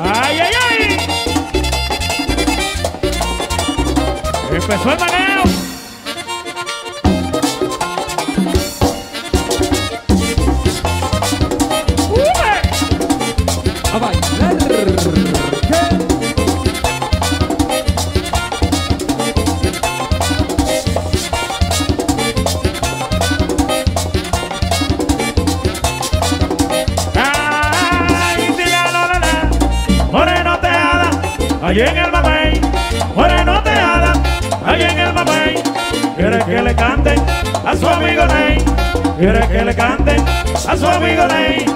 ¡Ay, ay, ay! Empezó el maneo. ¡Uy! A bailar. Allí en el mamey. Moreno teada, allí en el mamey. Quiere que le canten a su amigo Ney. Quiere que le canten a su amigo Ney.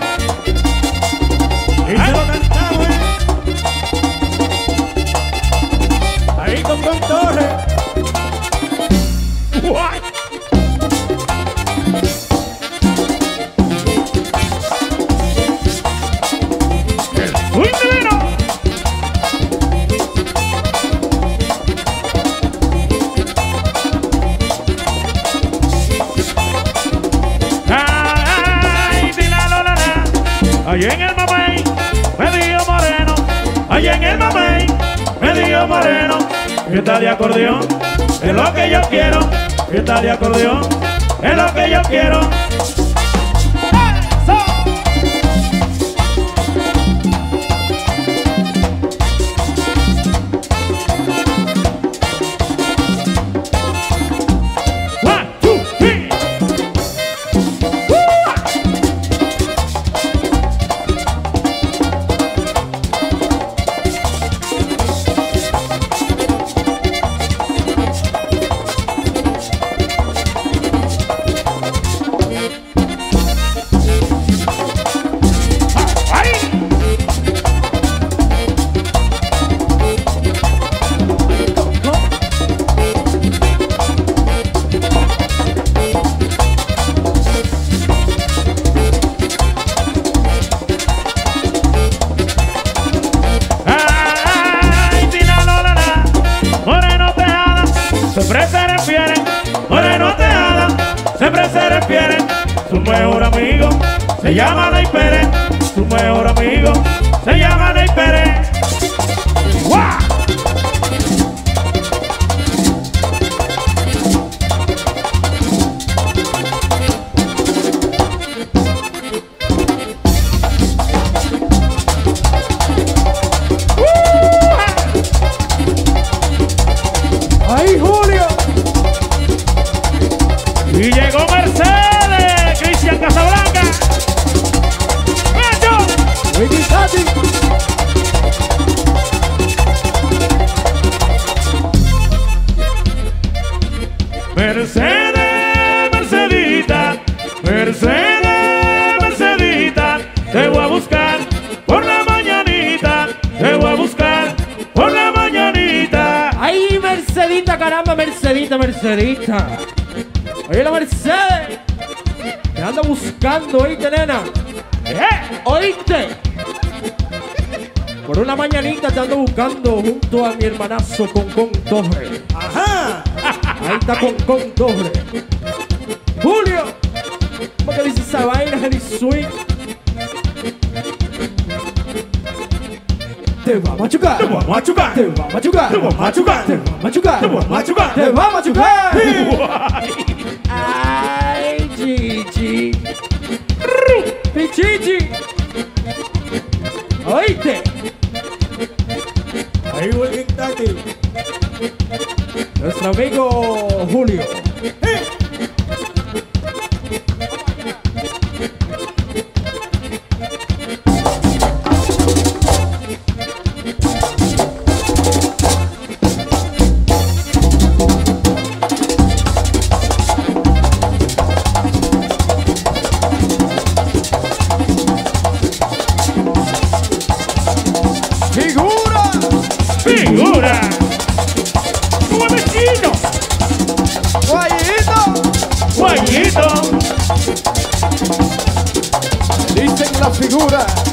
Mamey, medio moreno. Fiesta de acordeón, es lo que yo quiero. Fiesta de acordeón, es lo que yo quiero. Siempre se refieren. Moreno teada, siempre se refieren. Su mejor amigo se llama Ney Pérez. Su mejor amigo caramba, Mercedita, Mercedita! Oye, la Mercedes. Te anda buscando, oíste, nena. ¡Eh! ¿Oíste? Por una mañanita te ando buscando junto a mi hermanazo con con Torres. Ajá. Ahí está con con Torres. Julio. ¿Cómo que dice esa vaina, el swing? Machucar. Te va a machucar. Te voy a machucar. Te va a machucar. Guay. Ay, Gigi. Pichichi. ¿Oíste? Ahí voy el táctil. Nuestro amigo Julio. ¡Figura! Dicen la figura.